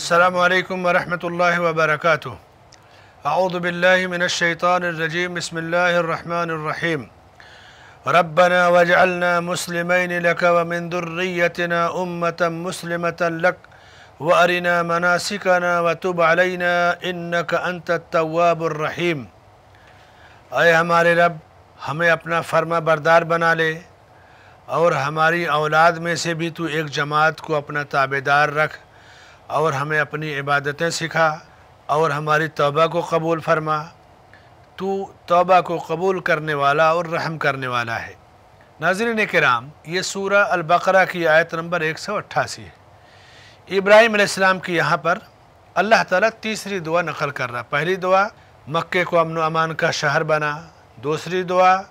السلام عليكم ورحمة الله وبركاته أعوذ بالله من الشيطان الرجيم بسم الله الرحمن الرحيم ربنا واجعلنا مسلمين لك ومن ذريتنا أمة مسلمة لك وأرنا مناسكنا وتب علينا إنك أنت التواب الرحيم اے ہمارے رب، ہمیں اپنا فرما بردار بنا لے اور ہماری اولاد میں سے بھی تو ایک جماعت کو اپنا تابع دار رکھ۔ اور ہمیں اپنی عبادتیں سکھا اور ہماری توبہ کو قبول فرما۔ تو توبہ کو قبول کرنے والا اور رحم کرنے والا ہے۔ ناظرین کرام، یہ سورہ البقرہ کی آیت نمبر ایک سو اٹھاسی ہے۔ ابراہیم علیہ السلام کی یہاں پر اللہ تعالیٰ تیسری دعا نقل کر رہا۔ پہلی دعا، مکے کو امن و امان کا شہر بنا۔ دوسری دعا،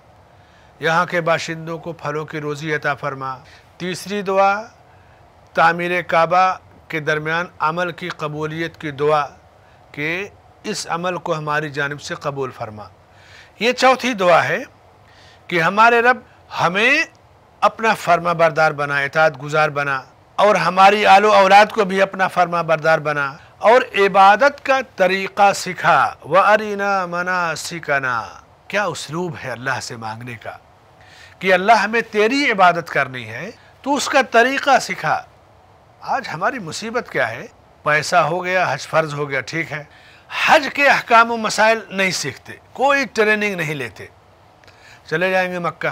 یہاں کے باشندوں کو پھلوں کی روزی عطا فرما۔ تیسری دعا، تعمیر کعبہ کے درمیان عمل کی قبولیت کی دعا کہ اس عمل کو ہماری جانب سے قبول فرما۔ یہ چوتھی دعا ہے کہ ہمارے رب ہمیں اپنا فرما بردار بنا اطاعت گزار بنا، اور ہماری آل و اولاد کو بھی اپنا فرما بردار بنا، اور عبادت کا طریقہ سکھا۔ وَأَرِنَا مَنَاسِكَنَا کیا اسلوب ہے اللہ سے مانگنے کا؟ کہ اللہ ہمیں تیری عبادت کرنی ہے، تو اس کا طریقہ سکھا۔ آج ہماری مصیبت کیا ہے؟ پیسہ ہو گیا، حج فرض ہو گیا، ٹھیک ہے۔ حج کے احکام و مسائل نہیں سیکھتے، کوئی ٹریننگ نہیں لیتے۔ چلے جائیں گے مکہ۔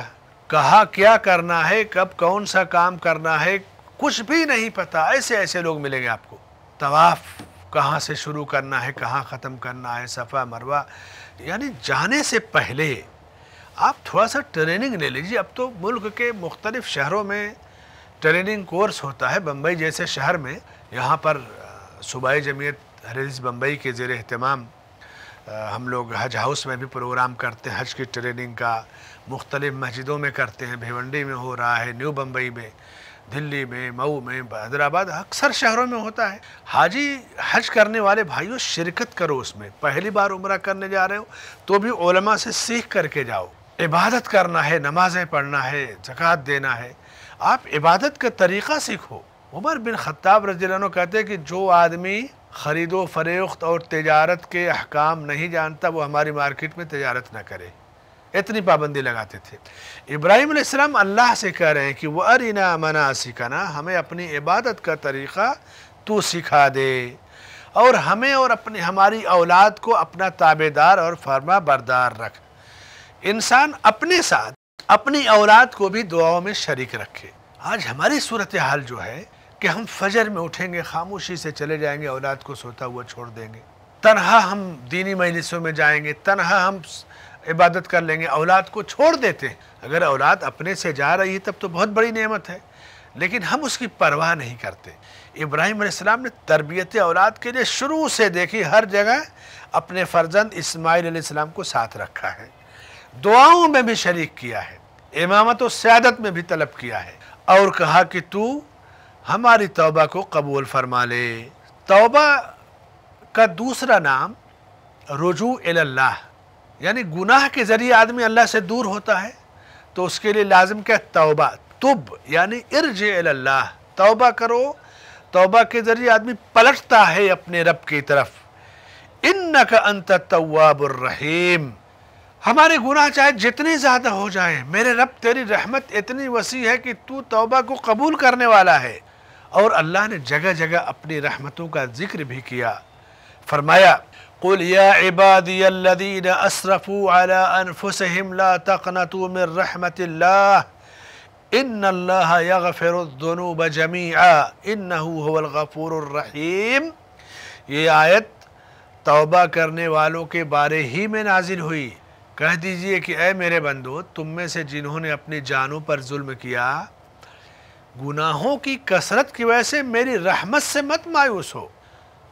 کہا کیا کرنا ہے، کب کون سا کام کرنا ہے، کچھ بھی نہیں پتا۔ ایسے ایسے لوگ ملیں گے آپ کو۔ طواف کہاں سے شروع کرنا ہے، کہاں ختم کرنا ہے، صفا، مروہ۔ یعنی جانے سے پہلے آپ تھوڑا سا ٹریننگ لے لیجیے اب تو ملک کے مختلف شہروں میں ٹریننگ کورس ہوتا ہے بمبئی جیسے شہر میں، یہاں پر صوبائی جمعیت حریض بمبئی کے زیر اہتمام ہم لوگ حج ہاؤس میں بھی پروگرام کرتے ہیں، حج کی ٹریننگ کا مختلف مسجدوں میں کرتے ہیں، بھیونڈی میں ہو رہا ہے، نیو بمبئی میں، دلی میں، مئو میں، حیدرآباد، اکثر شہروں میں ہوتا ہے۔ حاجی، حج کرنے والے بھائیوں شرکت کرو اس میں۔ پہلی بار عمرہ کرنے جا رہے ہو تو بھی علماء سے سیکھ کر کے جاؤ۔ عبادت کرنا ہے، نمازیں پڑھنا ہے، زکوٰۃ دینا ہے۔ آپ عبادت کا طریقہ سیکھو۔ عمر بن خطاب رضی اللہ عنہ کہتے ہیں کہ جو آدمی خرید و فروخت اور تجارت کے احکام نہیں جانتا، وہ ہماری مارکیٹ میں تجارت نہ کرے۔ اتنی پابندی لگاتے تھے۔ ابراہیم علیہ السلام اللہ سے کہہ رہے ہیں کہ وہ ارنا منا ہمیں اپنی عبادت کا طریقہ تو سکھا دے۔ اور ہمیں اور اپنی، ہماری اولاد کو اپنا تابع دار اور فرما بردار رکھ۔ انسان اپنے ساتھ اپنی اولاد کو بھی دعاؤں میں شریک رکھے۔ آج ہماری صورتحال جو ہے کہ ہم فجر میں اٹھیں گے، خاموشی سے چلے جائیں گے، اولاد کو سوتا ہوا چھوڑ دیں گے۔ تنہا ہم دینی مجلسوں میں جائیں گے، تنہا ہم عبادت کر لیں گے، اولاد کو چھوڑ دیتے ہیں۔ اگر اولاد اپنے سے جا رہی ہے تب تو بہت بڑی نعمت ہے۔ لیکن ہم اس کی پرواہ نہیں کرتے۔ ابراہیم علیہ السلام نے تربیت اولاد کے لیے شروع سے دیکھی، ہر جگہ اپنے فرزند اسماعیل علیہ السلام کو ساتھ رکھا ہے۔ دعاؤں میں بھی شریک کیا ہے، امامت و سیادت میں بھی طلب کیا ہے۔ اور کہا کہ تو ہماری توبہ کو قبول فرما لے۔ توبہ کا دوسرا نام رجوع اللہ یعنی گناہ کے ذریعے آدمی اللہ سے دور ہوتا ہے، تو اس کے لیے لازم کیا توبہ، تب یعنی ارج اللہ توبہ کرو، توبہ کے ذریعے آدمی پلٹتا ہے اپنے رب کی طرف۔ انکا انت التواب الرحیم۔ ہمارے گناہ چاہے جتنی زیادہ ہو جائیں میرے رب تیری رحمت اتنی وسیع ہے کہ تو توبہ کو قبول کرنے والا ہے۔ اور اللہ نے جگہ جگہ اپنی رحمتوں کا ذکر بھی کیا۔ فرمایا، قل یا عبادی الذین اسرفوا على انفسهم لا تقنطوا من رحمت اللہ ان اللہ یغفر الذنوب جمیعا انہو هو الغفور الرحیم یہ آیت توبہ کرنے والوں کے بارے ہی میں نازل ہوئی۔ کہہ دیجیے کہ اے میرے بندو، تم میں سے جنہوں نے اپنی جانوں پر ظلم کیا، گناہوں کی کثرت کی وجہ سے میری رحمت سے مت مایوس ہو۔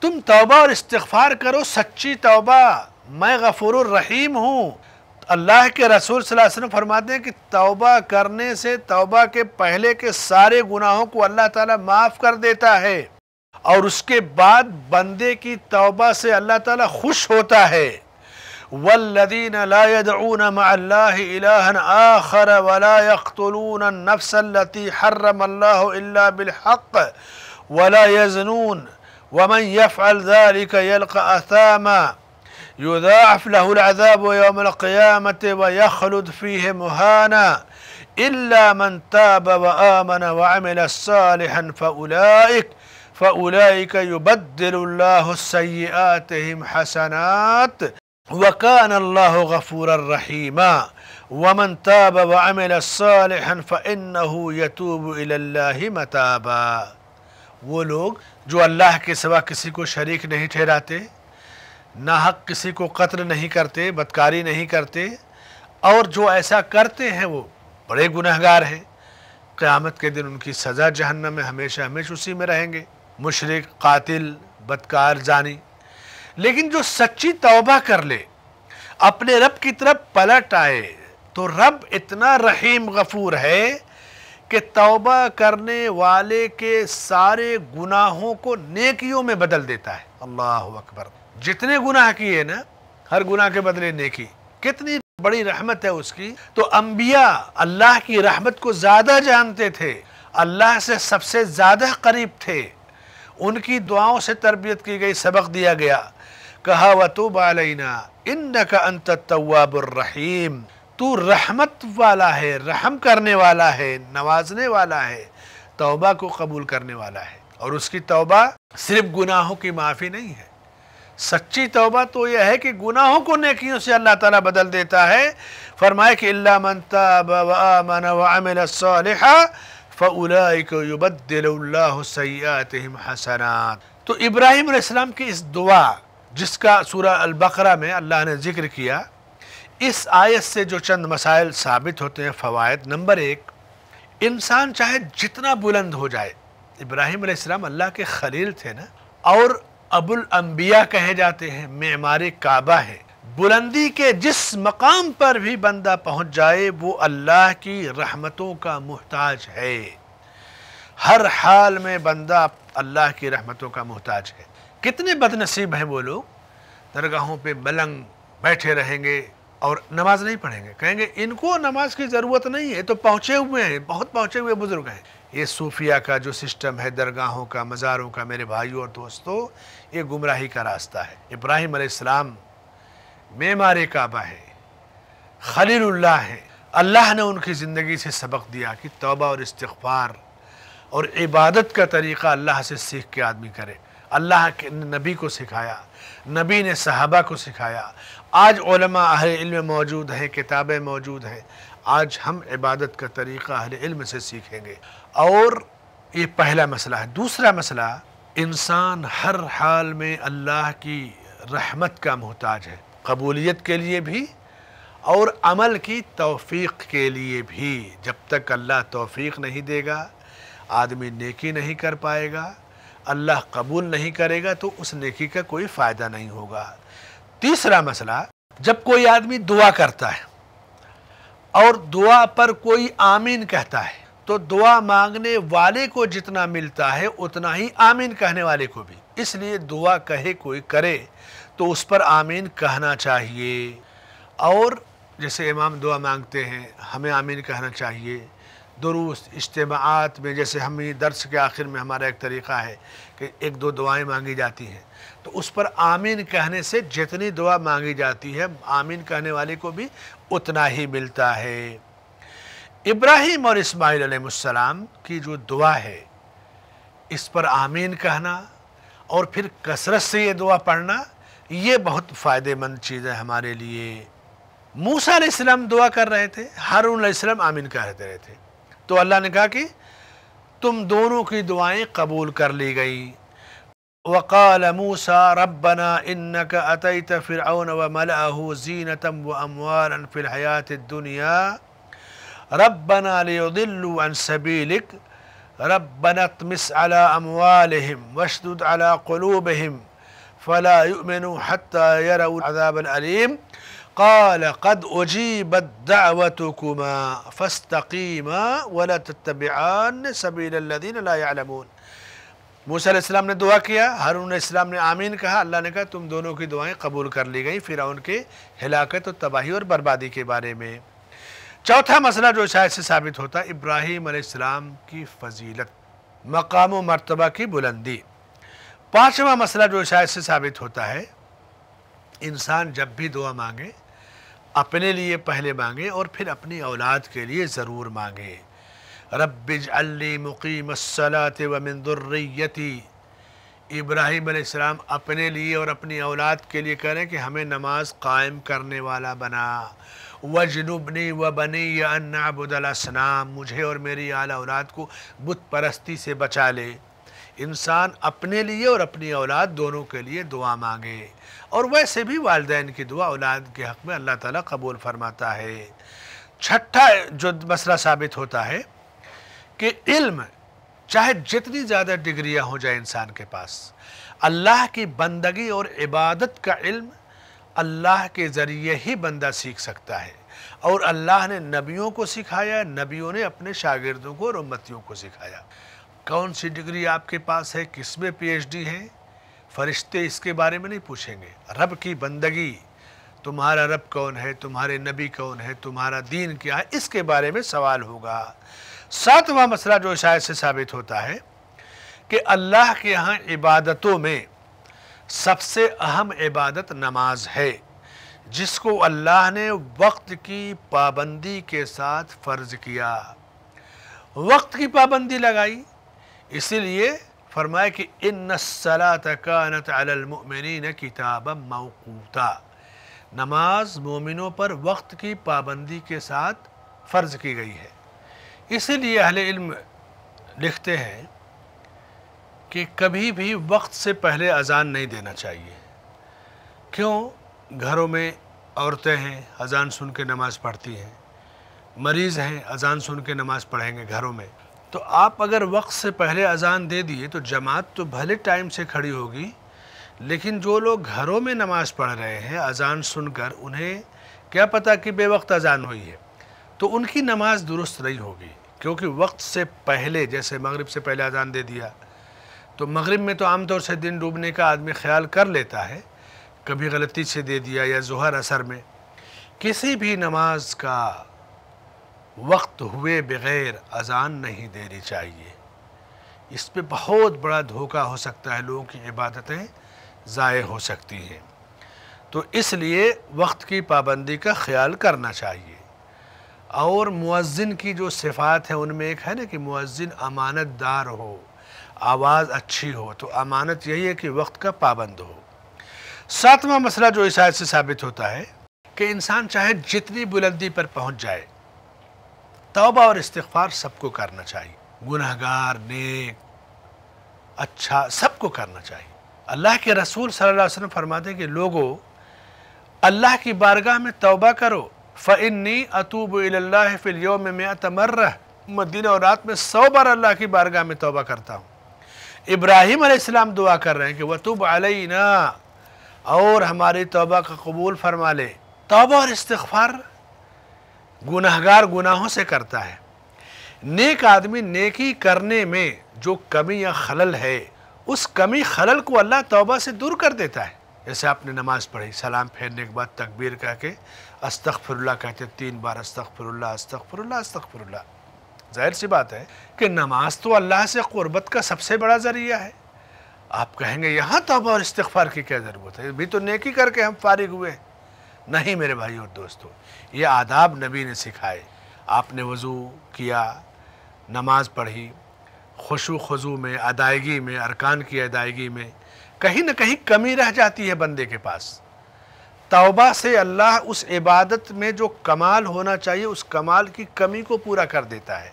تم توبہ اور استغفار کرو، سچی توبہ۔ میں غفور الرحیم ہوں۔ اللہ کے رسول صلی اللہ علیہ وسلم فرماتے ہیں کہ توبہ کرنے سے توبہ کے پہلے کے سارے گناہوں کو اللہ تعالیٰ معاف کر دیتا ہے۔ اور اس کے بعد بندے کی توبہ سے اللہ تعالیٰ خوش ہوتا ہے۔ والذین لا يدعون مع اللہ الہا آخر ولا يقتلون النفس التي حرم اللہ إلا بالحق ولا يزنون. ومن يفعل ذلك يلقى أثاما. يضاعف له العذاب يوم القيامة ويخلد فيه مهانا. إلا من تاب وآمن وعمل صالحا فأولئك فأولئك يبدل الله سيئاتهم حسنات. وكان الله غفورا رحيما ومن تاب وعمل صالحا فإنه يتوب إلى الله متابا وہ لوگ جو اللہ کے سوا کسی کو شریک نہیں ٹھہراتے ناحق کسی کو قتل نہیں کرتے، بدکاری نہیں کرتے، اور جو ایسا کرتے ہیں وہ بڑے گنہگار ہیں۔ قیامت کے دن ان کی سزا جہنم میں ہمیشہ ہمیشہ اسی میں رہیں گے۔ مشرق قاتل، بدکار زانی لیکن جو سچی توبہ کر لے، اپنے رب کی طرف پلٹ آئے، تو رب اتنا رحیم غفور ہے کہ توبہ کرنے والے کے سارے گناہوں کو نیکیوں میں بدل دیتا ہے۔ اللہ اکبر۔ جتنے گناہ کیے نا، ہر گناہ کے بدلے نیکی۔ کتنی بڑی رحمت ہے اس کی۔ تو انبیاء اللہ کی رحمت کو زیادہ جانتے تھے، اللہ سے سب سے زیادہ قریب تھے۔ ان کی دعاؤں سے تربیت کی گئی، سبق دیا گیا۔ کہا، وَتُوبَ عَلَيْنَا، إِنَّكَ أَنْتَ التَّوَّابُ الرَّحِيمُ۔ تو رحمت والا ہے، رحم کرنے والا ہے، نوازنے والا ہے، توبہ کو قبول کرنے والا ہے۔ اور اس کی توبہ صرف گناہوں کی معافی نہیں ہے۔ سچی توبہ تو یہ ہے کہ گناہوں کو نیکیوں سے اللہ تعالیٰ بدل دیتا ہے۔ فرمائے کہ اللہ من تاب وآمن وعمل الصالحہ فَأُولَئِكَ يُبَدِّلُ اللَّهُ سَيِّئَاتِهِمْ حَسَنَات تو ابراہیم علیہ السلام کی اس دعا، جس کا سورہ البقرہ میں اللہ نے ذکر کیا، اس آیت سے جو چند مسائل ثابت ہوتے ہیں، فوائد نمبر ایک، انسان چاہے جتنا بلند ہو جائے، ابراہیم علیہ السلام اللہ کے خلیل تھے نا، اور ابو الانبیاء کہے جاتے ہیں، معمار کعبہ ہے۔ بلندی کے جس مقام پر بھی بندہ پہنچ جائے، وہ اللہ کی رحمتوں کا محتاج ہے۔ ہر حال میں بندہ اللہ کی رحمتوں کا محتاج ہے۔ کتنے بد نصیب ہیں وہ لوگ۔ درگاہوں پہ ملنگ بیٹھے رہیں گے اور نماز نہیں پڑھیں گے۔ کہیں گے، ان کو نماز کی ضرورت نہیں ہے تو پہنچے ہوئے ہیں، بہت پہنچے ہوئے بزرگ ہیں۔ یہ صوفیہ کا جو سسٹم ہے، درگاہوں کا، مزاروں کا، میرے بھائیوں اور دوستوں، یہ گمراہی کا راستہ ہے۔ ابراہیم علیہ السلام معمار کعبہ ہے، خلیل اللہ ہے۔ اللہ نے ان کی زندگی سے سبق دیا کہ توبہ اور استغفار اور عبادت کا طریقہ اللہ سے سیکھ کے آدمی کرے۔ اللہ کے نبی کو سکھایا، نبی نے صحابہ کو سکھایا۔ آج علماء اہل علم موجود ہیں، کتابیں موجود ہیں۔ آج ہم عبادت کا طریقہ اہل علم سے سیکھیں گے۔ اور یہ پہلا مسئلہ ہے۔ دوسرا مسئلہ، انسان ہر حال میں اللہ کی رحمت کا محتاج ہے۔ قبولیت کے لیے بھی اور عمل کی توفیق کے لیے بھی۔ جب تک اللہ توفیق نہیں دے گا، آدمی نیکی نہیں کر پائے گا، اللہ قبول نہیں کرے گا، تو اس نیکی کا کوئی فائدہ نہیں ہوگا۔ تیسرا مسئلہ، جب کوئی آدمی دعا کرتا ہے اور دعا پر کوئی آمین کہتا ہے، تو دعا مانگنے والے کو جتنا ملتا ہے، اتنا ہی آمین کہنے والے کو بھی۔ اس لیے دعا کہے کوئی کرے۔ تو اس پر آمین کہنا چاہیے۔ اور جیسے امام دعا مانگتے ہیں، ہمیں آمین کہنا چاہیے۔ دروس اجتماعات میں، جیسے ہم درس کے آخر میں ہمارا ایک طریقہ ہے کہ ایک دو دعائیں مانگی جاتی ہیں۔ تو اس پر آمین کہنے سے جتنی دعا مانگی جاتی ہے، آمین کہنے والے کو بھی اتنا ہی ملتا ہے۔ ابراہیم اور اسماعیل علیہ السلام کی جو دعا ہے، اس پر آمین کہنا اور پھر کثرت سے یہ دعا پڑھنا یہ بہت فائدے مند چیز ہے ہمارے لیے۔ موسیٰ علیہ السلام دعا کر رہے تھے، ہارون علیہ السلام آمین کہتے رہے تھے۔ تو اللہ نے کہا کہ تم دونوں کی دعائیں قبول کر لی گئی۔ وقال موسى ربنا إنك أتيت فرعون وملأه زينة وأموالا في الحياة الدنيا ربنا ليضلوا عن سبيلك ربنا اطمس على أموالهم واشدد على قلوبهم فلا يؤمنوا حتى يروا العذاب الأليم. قال، قد أجيبت دعوتكما فاستقيما ولا تتبعان سبيل الذين لا يعلمون. موسیٰ علیہ السلام نے دعا کیا، ہارون علیہ السلام نے آمین کہا، اللہ نے کہا، تم دونوں کی دعائیں قبول کر لی گئیں پھر ان کے ہلاکت و تباہی اور بربادی کے بارے میں۔ چوتھا مسئلہ جو شاید سے ثابت ہوتا ہے ابراہیم علیہ السلام کی فضیلت، مقام و مرتبہ کی بلندی۔ پانچواں مسئلہ جو شاید سے ثابت ہوتا ہے، انسان جب بھی دعا مانگے، اپنے لیے پہلے مانگے اور پھر اپنی اولاد کے لیے ضرور مانگے۔ رب اجعلنی مقیم الصلاة ومن ذریتی۔ ابراہیم علیہ السلام اپنے لیے اور اپنی اولاد کے لیے کریں کہ ہمیں نماز قائم کرنے والا بنا۔ وجنبنی وبنی ان نعبد الاسنام، مجھے اور میری اعلی اولاد کو بت پرستی سے بچا لے۔ انسان اپنے لیے اور اپنی اولاد دونوں کے لیے دعا مانگے۔ اور ویسے بھی والدین کی دعا اولاد کے حق میں اللہ تعالیٰ قبول فرماتا ہے۔ چھٹا جو مسئلہ ثابت ہوتا ہے کہ علم چاہے جتنی زیادہ ڈگریاں ہو جائے انسان کے پاس، اللہ کی بندگی اور عبادت کا علم اللہ کے ذریعے ہی بندہ سیکھ سکتا ہے۔ اور اللہ نے نبیوں کو سکھایا، نبیوں نے اپنے شاگردوں کو اور امتیوں کو سکھایا۔ کون سی ڈگری آپ کے پاس ہے؟ کس میں پی ایچ ڈی ہے؟ فرشتے اس کے بارے میں نہیں پوچھیں گے۔ رب کی بندگی، تمہارا رب کون ہے؟ تمہارے نبی کون ہے؟ تمہارا دین کیا ہے؟ اس کے بارے میں سوال ہوگا۔ ساتواں مسئلہ جو شاید سے ثابت ہوتا ہے کہ اللہ کے ہاں عبادتوں میں سب سے اہم عبادت نماز ہے، جس کو اللہ نے وقت کی پابندی کے ساتھ فرض کیا۔ وقت کی پابندی لگائی۔ اسی لیے فرمائے کہ ان الصلاة كانت على المؤمنین کتابا موقوتا۔ نماز مومنوں پر وقت کی پابندی کے ساتھ فرض کی گئی ہے۔ اسی لیے اہل علم لکھتے ہیں کہ کبھی بھی وقت سے پہلے اذان نہیں دینا چاہیے۔ کیوں؟ گھروں میں عورتیں ہیں، اذان سن کے نماز پڑھتی ہیں۔ مریض ہیں، اذان سن کے نماز پڑھیں گے گھروں میں۔ تو آپ اگر وقت سے پہلے اذان دے دیے تو جماعت تو بھلے ٹائم سے کھڑی ہوگی، لیکن جو لوگ گھروں میں نماز پڑھ رہے ہیں، اذان سن کر انہیں کیا پتا کہ بے وقت اذان ہوئی ہے۔ تو ان کی نماز درست نہیں ہوگی، کیونکہ وقت سے پہلے، جیسے مغرب سے پہلے اذان دے دیا۔ تو مغرب میں تو عام طور سے دن ڈوبنے کا آدمی خیال کر لیتا ہے، کبھی غلطی سے دے دیا یا ظہر اثر میں۔ کسی بھی نماز کا وقت ہوئے بغیر اذان نہیں دینی چاہیے۔ اس پہ بہت بڑا دھوکہ ہو سکتا ہے، لوگوں کی عبادتیں ضائع ہو سکتی ہیں۔ تو اس لیے وقت کی پابندی کا خیال کرنا چاہیے۔ اور مؤذن کی جو صفات ہیں، ان میں ایک ہے نا کہ مؤذن امانت دار ہو، آواز اچھی ہو، تو امانت یہی ہے کہ وقت کا پابند ہو۔ ساتواں مسئلہ جو اس آیت سے ثابت ہوتا ہے کہ انسان چاہے جتنی بلندی پر پہنچ جائے توبہ اور استغفار سب کو کرنا چاہیے۔ گناہگار، نیک اچھا سب کو کرنا چاہیے۔ اللہ کے رسول صلی اللہ علیہ وسلم فرماتے ہیں کہ لوگوں اللہ کی بارگاہ میں توبہ کرو۔ فَإِنِّي أَتُوبُ إِلَى اللَّهِ فِي الْيَوْمِ مِئَةَ مَرَّةِ۔ میں دن اور رات میں سو بار اللہ کی بارگاہ میں توبہ کرتا ہوں۔ ابراہیم علیہ السلام دعا کر رہے ہیں کہ وَتُوبْ عَلَيْنَا۔ اور ہماری توبہ کا قبول فرما لے۔ توبہ اور استغفار گناہگار گناہوں سے کرتا ہے۔ نیک آدمی نیکی کرنے میں جو کمی یا خلل ہے، اس کمی خلل کو اللہ توبہ سے دور کر دیتا ہے۔ جیسے آپ نے نماز پڑھی، سلام پھیرنے کے بعد تکبیر کہہ کے استغفر اللہ کہتے ہیں، تین بار استغفر اللہ استغفر اللہ استغفر اللہ ظاہر سی بات ہے کہ نماز تو اللہ سے قربت کا سب سے بڑا ذریعہ ہے۔ آپ کہیں گے، یہاں توبہ اور استغفار کی کیا ضرورت ہے؟ بھی تو نیکی کر کے ہم فارغ ہوئے ہیں۔ نہیں میرے بھائی اور دوستو یہ آداب نبی نے سکھائے۔ آپ نے وضو کیا، نماز پڑھی خوشو خضو میں، ادائیگی میں، ارکان کی ادائیگی میں، کہیں نہ کہیں کمی رہ جاتی ہے بندے کے پاس۔ توبہ سے اللہ اس عبادت میں جو کمال ہونا چاہیے، اس کمال کی کمی کو پورا کر دیتا ہے۔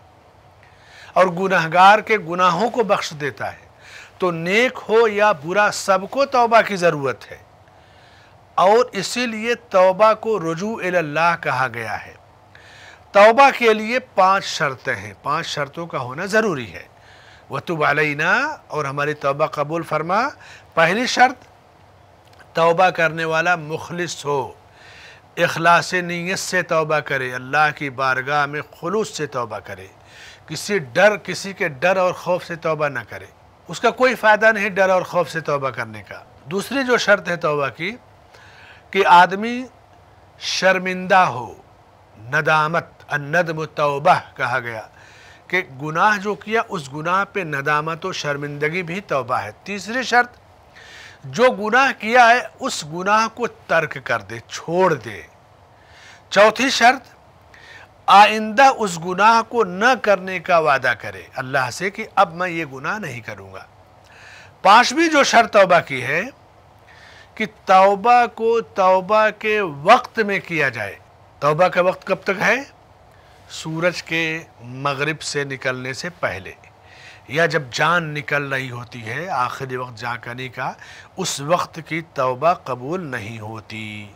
اور گناہگار کے گناہوں کو بخش دیتا ہے۔ تو نیک ہو یا برا، سب کو توبہ کی ضرورت ہے۔ اور اسی لیے توبہ کو رجوع اللہ کہا گیا ہے۔ توبہ کے لیے پانچ شرطیں ہیں۔ پانچ شرطوں کا ہونا ضروری ہے۔ وَتُبْ عَلَيْنَا اور ہماری توبہ قبول فرما۔ پہلی شرط، توبہ کرنے والا مخلص ہو۔ اخلاص نیت سے توبہ کرے۔ اللہ کی بارگاہ میں خلوص سے توبہ کرے۔ کسی ڈر، کسی کے ڈر اور خوف سے توبہ نہ کرے۔ اس کا کوئی فائدہ نہیں ڈر اور خوف سے توبہ کرنے کا۔ دوسری جو شرط ہے توبہ کی کہ آدمی شرمندہ ہو، ندامت، الندم توبہ کہا گیا کہ گناہ جو کیا، اس گناہ پہ ندامت و شرمندگی بھی توبہ ہے۔ تیسری شرط، جو گناہ کیا ہے، اس گناہ کو ترک کر دے، چھوڑ دے۔ چوتھی شرط، آئندہ اس گناہ کو نہ کرنے کا وعدہ کرے۔ اللہ سے کہ اب میں یہ گناہ نہیں کروں گا۔ پانچویں جو شرط توبہ کی ہے کہ توبہ کو توبہ کے وقت میں کیا جائے۔ توبہ کا وقت کب تک ہے؟ سورج کے مغرب سے نکلنے سے پہلے۔ یا جب جان نکل رہی ہوتی ہے آخری وقت جاکنے کا، اس وقت کی توبہ قبول نہیں ہوتی۔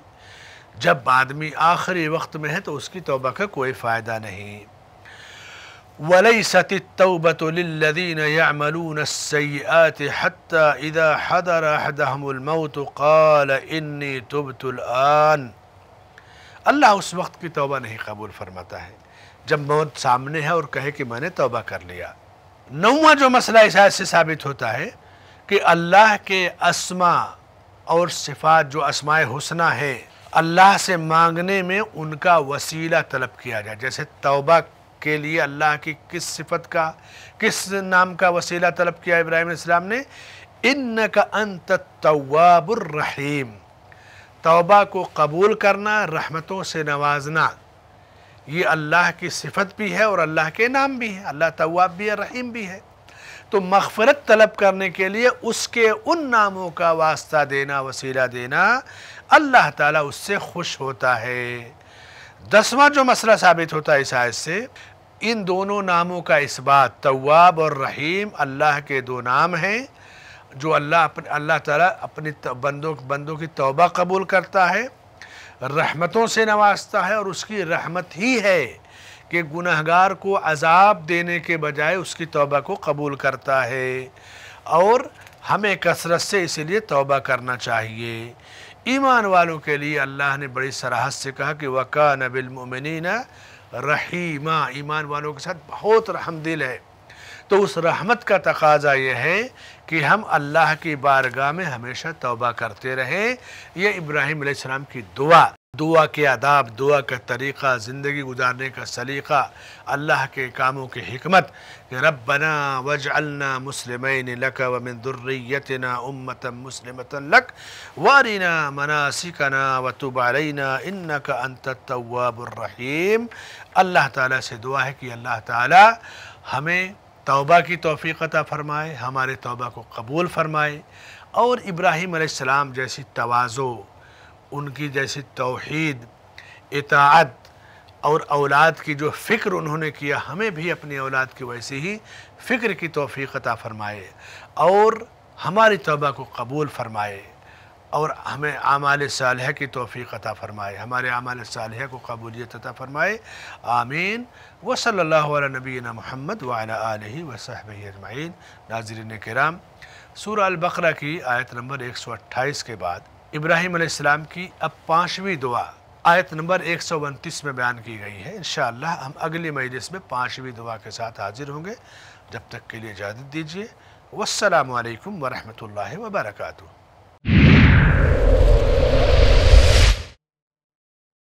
جب آدمی آخری وقت میں ہے تو اس کی توبہ کا کوئی فائدہ نہیں۔ وَلَيْسَتِ التَّوْبَةُ لِلَّذِينَ يَعْمَلُونَ السَّيِّئَاتِ حَتَّى إِذَا حَدَرَ أَحْدَهُمُ الْمَوْتُ قَالَ إِنِّي تُبْتُ الْآنِ۔ اللہ اس وقت کی توبہ نہیں قبول فرماتا ہے۔ جب موت سامنے ہے اور کہے کہ میں نے توبہ کر لیا۔ نوہ جو مسئلہ اس آیت سے ثابت ہوتا ہے کہ اللہ کے اسما اور صفات جو اسماء حسنہ ہے اللہ سے مانگنے میں ان کا وسیلہ طلب کیا جائے۔ جیسے توبہ کے لیے اللہ کی کس صفت کا، کس نام کا وسیلہ طلب کیا ابراہیم علیہ السلام نے؟ انکا انت التواب الرحیم۔ توبہ کو قبول کرنا، رحمتوں سے نوازنا۔ یہ اللہ کی صفت بھی ہے اور اللہ کے نام بھی ہے۔ اللہ تواب بھی ہے، رحیم بھی ہے۔ تو مغفرت طلب کرنے کے لیے اس کے ان ناموں کا واسطہ دینا، وسیلہ دینا اللہ تعالیٰ اس سے خوش ہوتا ہے۔ دسواں جو مسئلہ ثابت ہوتا ہے اس آیت سے ان دونوں ناموں کا اس بات تواب اور رحیم اللہ کے دو نام ہیں، جو اللہ اللہ تعالیٰ اپنی بندوں بندوں کی توبہ قبول کرتا ہے، رحمتوں سے نوازتا ہے، اور اس کی رحمت ہی ہے کہ گناہگار کو عذاب دینے کے بجائے اس کی توبہ کو قبول کرتا ہے۔ اور ہمیں کثرت سے اسی لیے توبہ کرنا چاہیے۔ ایمان والوں کے لیے اللہ نے بڑی سراحت سے کہا کہ وَقَانَ بِالْمُؤْمِنِينَ رحیمہ، ایمان والوں کے ساتھ بہت رحم دل ہے۔ تو اس رحمت کا تقاضا یہ ہے کہ ہم اللہ کی بارگاہ میں ہمیشہ توبہ کرتے رہیں۔ یہ ابراہیم علیہ السلام کی دعا دعا کے آداب، دعا کا طریقہ، زندگی گزارنے کا سلیقہ، اللہ کے کاموں کی حکمت کہ ربنا وجعلنا مسلمین لک ومن ذریتنا امتا مسلمتا لک، وارنا مناسکنا وتب علینا انکا انت التواب الرحیم۔ اللہ تعالیٰ سے دعا ہے کہ اللہ تعالیٰ ہمیں توبہ کی توفیق عطا فرمائے، ہمارے توبہ کو قبول فرمائے۔ اور ابراہیم علیہ السلام جیسی توازو ان کی جیسی توحید، اطاعت اور اولاد کی جو فکر انہوں نے کیا، ہمیں بھی اپنی اولاد کی ویسی ہی فکر کی توفیق عطا فرمائے اور ہماری توبہ کو قبول فرمائے اور ہمیں اعمال صالحہ کی توفیق عطا فرمائے، ہمارے اعمال صالحہ کو قبولیت عطا فرمائے۔ آمین۔ و صلی اللہ علیہ نبینا محمد وعلی آلہ وصحبہ اجمعین۔ ناظرین کرام، سورہ البقرہ کی آیت نمبر ایک سو اٹھائیس کے بعد ابراہیم علیہ السلام کی اب پانچویں دعا، آیت نمبر ایک سو انتیس میں بیان کی گئی ہے۔ انشاءاللہ ہم اگلی مجلس میں پانچویں دعا کے ساتھ حاضر ہوں گے۔ جب تک کے لیے اجازت دیجیے۔ والسلام علیکم ورحمۃ اللہ وبرکاتہ۔